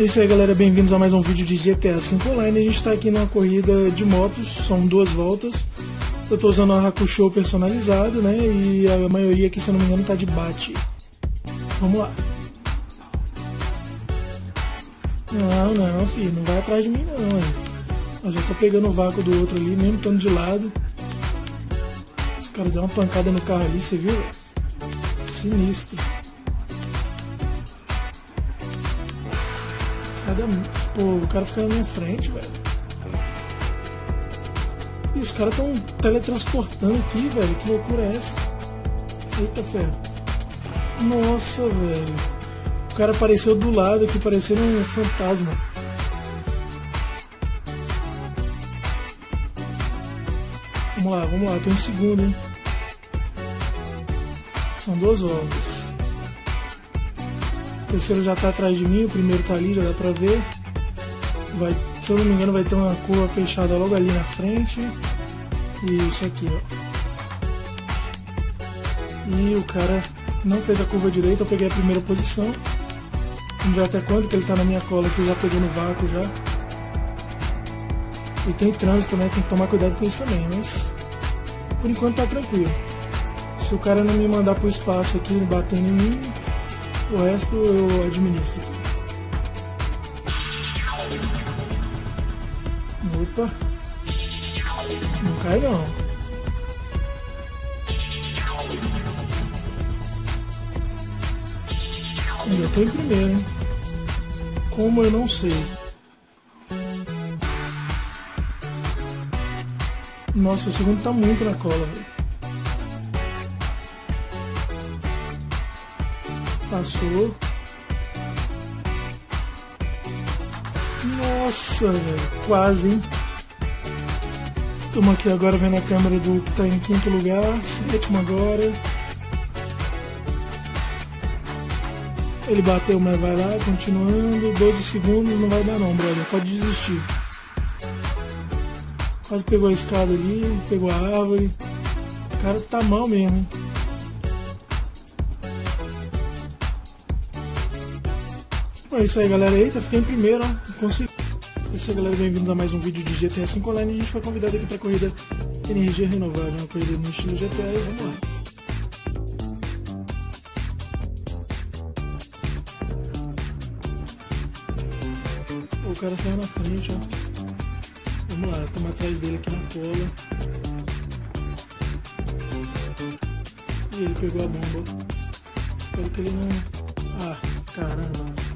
É isso aí galera, bem-vindos a mais um vídeo de GTA V Online. A gente está aqui numa corrida de motos, são duas voltas. Eu estou usando a Hakusho personalizado, né? E a maioria aqui, se não me engano, tá de bate. Vamos lá. Não, não, filho, não vai atrás de mim não, hein? Eu já tô pegando o vácuo do outro ali, mesmo estando de lado. Os caras deu uma pancada no carro ali, você viu? Sinistro. Pô, o cara fica na minha frente, velho. E os caras tão teletransportando aqui, velho. Que loucura é essa? Eita ferro. Nossa, velho. O cara apareceu do lado aqui, parecendo um fantasma. Vamos lá, vamos lá, tô em segundo, hein? São duas voltas. O terceiro já está atrás de mim, o primeiro está ali, já dá para ver. Vai, se eu não me engano, vai ter uma curva fechada logo ali na frente. E isso aqui, ó. E o cara não fez a curva direita, eu peguei a primeira posição. Vamos ver até quanto que ele está na minha cola aqui, já pegou no vácuo já. E tem trânsito, né? Tem que tomar cuidado com isso também, mas por enquanto tá tranquilo. Se o cara não me mandar pro espaço aqui batendo em mim, o resto eu administro. Opa! Não cai não. Eu tô em primeiro, hein? Como eu não sei. Nossa, o segundo tá muito na cola, velho. Passou. Nossa, velho. Quase, hein? Estamos aqui agora vendo a câmera do que está em quinto lugar. Sétimo agora. Ele bateu, mas vai lá, continuando. 12 segundos, não vai dar não, brother. Pode desistir. Quase pegou a escada ali, pegou a árvore. O cara tá mal mesmo, hein? É isso aí, galera. Eita, fiquei em primeiro, ó. Consegui. É isso aí, galera. Bem-vindos a mais um vídeo de GTA V Online. A gente foi convidado aqui pra corrida Energia Renovável, uma corrida no estilo GTA. E vamos lá. O cara saiu na frente, ó. Vamos lá, estamos atrás dele aqui na cola. E ele pegou a bomba. Espero que ele não. Ah, caramba.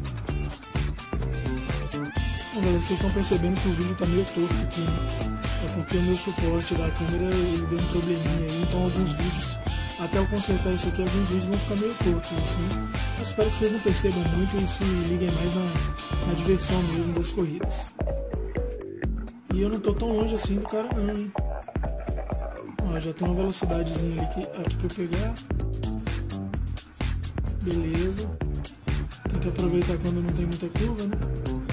Galera, vocês estão percebendo que o vídeo está meio torto aqui, né? É porque o meu suporte da câmera ele deu um probleminha aí, então alguns vídeos, até eu consertar isso aqui, alguns vídeos vão ficar meio tortos, assim. Eu espero que vocês não percebam muito e se liguem mais na, na diversão mesmo das corridas. E eu não tô tão longe assim do cara não, hein? Ó, já tem uma velocidadezinha ali que, aqui pra eu pegar. Beleza. Tem que aproveitar quando não tem muita curva, né?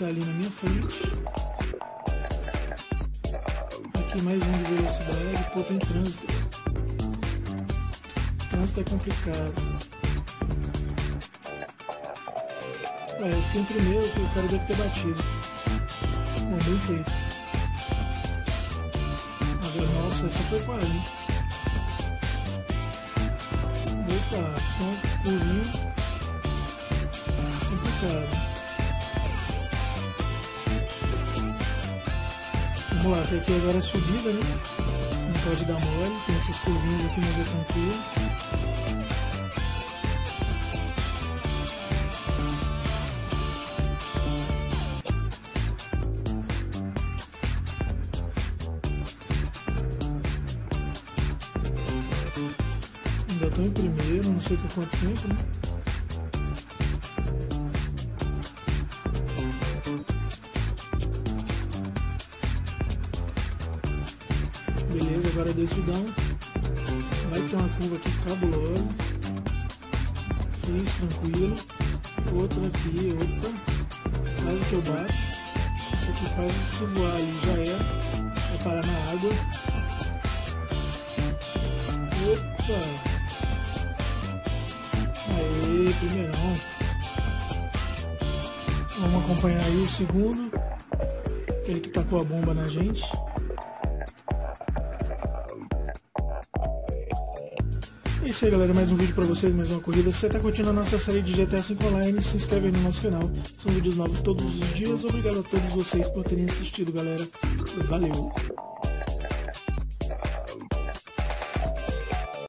Tá ali na minha frente. Aqui mais um de velocidade. Pô, tem trânsito. Trânsito é complicado. Ué, eu fiquei em primeiro, o cara deve ter batido. Bom, bem feito. Agora, nossa, essa foi quase, hein? Opa, então, curvinho. Complicado. Vamos lá, que aqui agora é subida, né? Não pode dar mole, tem essas curvinhas aqui, mas é tranquilo. Ainda estou em primeiro, não sei por quanto tempo, né? Beleza, agora é decidão. Vai ter uma curva aqui cabulosa. Fiz tranquilo. Outra aqui, opa. Quase que eu bato. Essa aqui faz se voar ali, já é. Vai parar na água. Opa! Aê, primeirão. Vamos acompanhar aí o segundo. Aquele que tacou a bomba na gente. Isso aí, galera. Mais um vídeo pra vocês, mais uma corrida. Se você tá curtindo a nossa série de GTA V Online, se inscreve aí no nosso canal. São vídeos novos todos os dias. Obrigado a todos vocês por terem assistido, galera. Valeu!